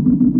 Thank you.